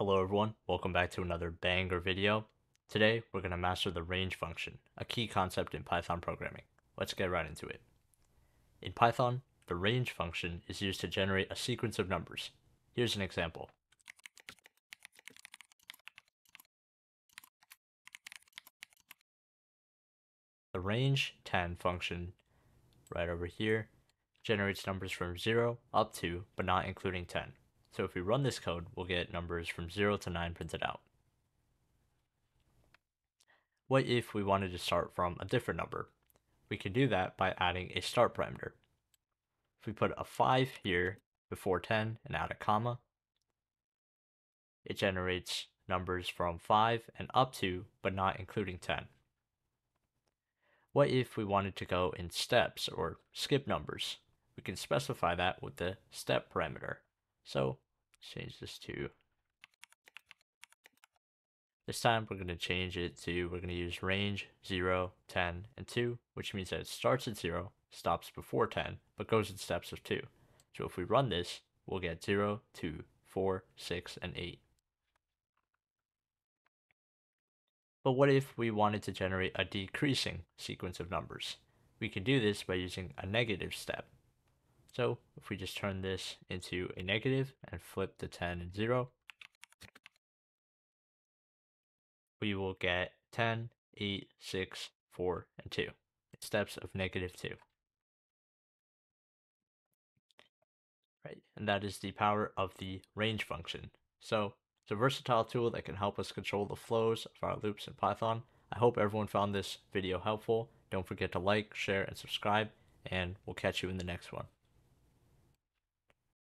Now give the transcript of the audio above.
Hello everyone, welcome back to another banger video. Today we're going to master the range function, a key concept in Python programming. Let's get right into it. In Python, the range function is used to generate a sequence of numbers. Here's an example. The range 10 function right over here generates numbers from 0 up to, but not including 10. So if we run this code, we'll get numbers from 0 to 9 printed out. What if we wanted to start from a different number? We can do that by adding a start parameter. If we put a 5 here before 10 and add a comma, it generates numbers from 5 and up to, but not including 10. What if we wanted to go in steps or skip numbers? We can specify that with the step parameter. So change this to this time we're going to change it to, we're going to use range 0, 10, and 2, which means that it starts at 0, stops before 10, but goes in steps of 2. So if we run this, we'll get 0, 2, 4, 6, and 8. But what if we wanted to generate a decreasing sequence of numbers? We can do this by using a negative step. So if we just turn this into a negative and flip the 10 and 0, we will get 10, 8, 6, 4, and 2. Steps of negative 2. Right, and that is the power of the range function. So it's a versatile tool that can help us control the flows of our loops in Python. I hope everyone found this video helpful. Don't forget to like, share, and subscribe, and we'll catch you in the next one.